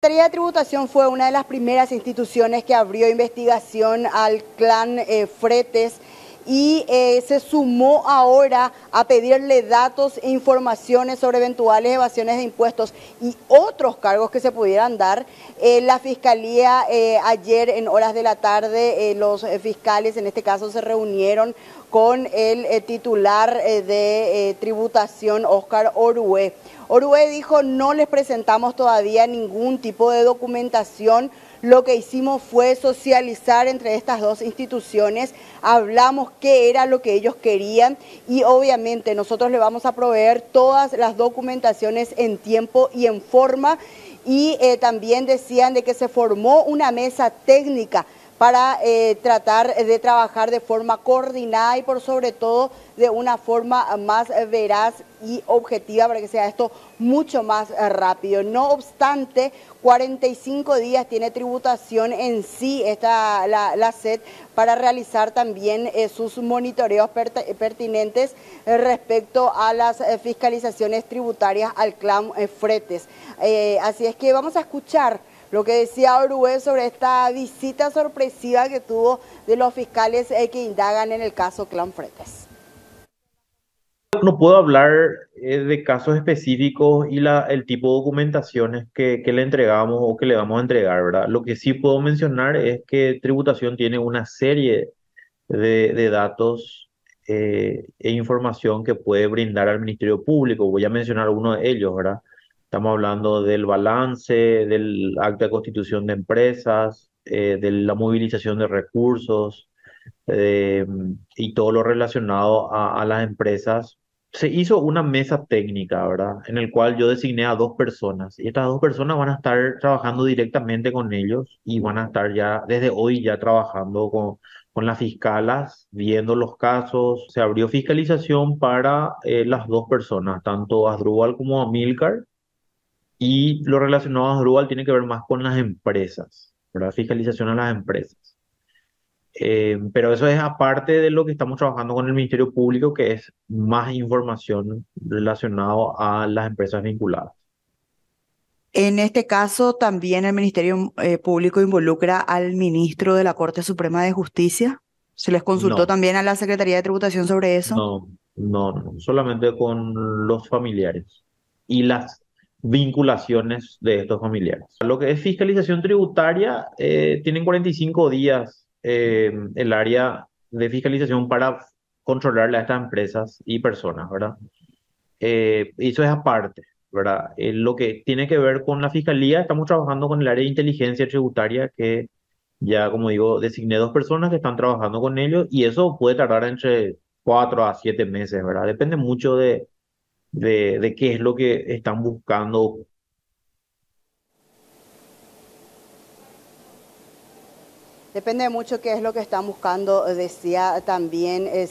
Secretaría de Tributación fue una de las primeras instituciones que abrió investigación al clan eh, Fretes y eh, se sumó ahora a pedirle datos e informaciones sobre eventuales evasiones de impuestos y otros cargos que se pudieran dar. Eh, la Fiscalía ayer en horas de la tarde, los fiscales en este caso se reunieron con el titular de tributación, Oscar Orue. Orue dijo, no les presentamos todavía ningún tipo de documentación. Lo que hicimos fue socializar entre estas dos instituciones, hablamos qué era lo que ellos querían y obviamente nosotros le vamos a proveer todas las documentaciones en tiempo y en forma. Y eh, también decían de que se formó una mesa técnica para eh, tratar de trabajar de forma coordinada y por sobre todo de una forma más veraz y objetiva para que sea esto mucho más rápido. No obstante, 45 días tiene tributación en sí esta, la, SED para realizar también eh, sus monitoreos pertinentes respecto a las eh, fiscalizaciones tributarias al clan Fretes. así es que vamos a escuchar lo que decía Orué sobre esta visita sorpresiva que tuvo de los fiscales eh, que indagan en el caso Clan Fretes. No puedo hablar eh, de casos específicos y la, el tipo de documentaciones que, que, le entregamos o que le vamos a entregar, ¿verdad? Lo que sí puedo mencionar es que Tributación tiene una serie de, de datos eh, e información que puede brindar al Ministerio Público. Voy a mencionar uno de ellos, ¿verdad? Estamos hablando del balance, del acta de constitución de empresas, eh, de la movilización de recursos eh, y todo lo relacionado a, las empresas. Se hizo una mesa técnica, ¿verdad? En el cual yo designé a dos personas y estas dos personas van a estar trabajando directamente con ellos y van a estar ya desde hoy ya trabajando con, con las fiscalas, viendo los casos. Se abrió fiscalización para eh, las dos personas, tanto Asdrúbal como Amilcar y lo relacionado a Drupal tiene que ver más con las empresas, ¿verdad? Fiscalización a las empresas. Eh, pero eso es aparte de lo que estamos trabajando con el Ministerio Público, que es más información relacionado a las empresas vinculadas. En este caso, también el Ministerio eh, Público involucra al ministro de la Corte Suprema de Justicia. ¿Se les consultó también a la Secretaría de Tributación sobre eso? No, no, no, solamente con los familiares y las vinculaciones de estos familiares. Lo que es fiscalización tributaria, eh, tienen 45 días eh, el área de fiscalización para controlarle a estas empresas y personas, ¿verdad? Eh, eso es aparte, ¿verdad? lo que tiene que ver con la fiscalía, estamos trabajando con el área de inteligencia tributaria que ya, como digo, designé dos personas que están trabajando con ellos y eso puede tardar entre cuatro a siete meses, ¿verdad? Depende mucho de, de, de qué es lo que están buscando Depende mucho qué es lo que están buscando, decía también. Eh,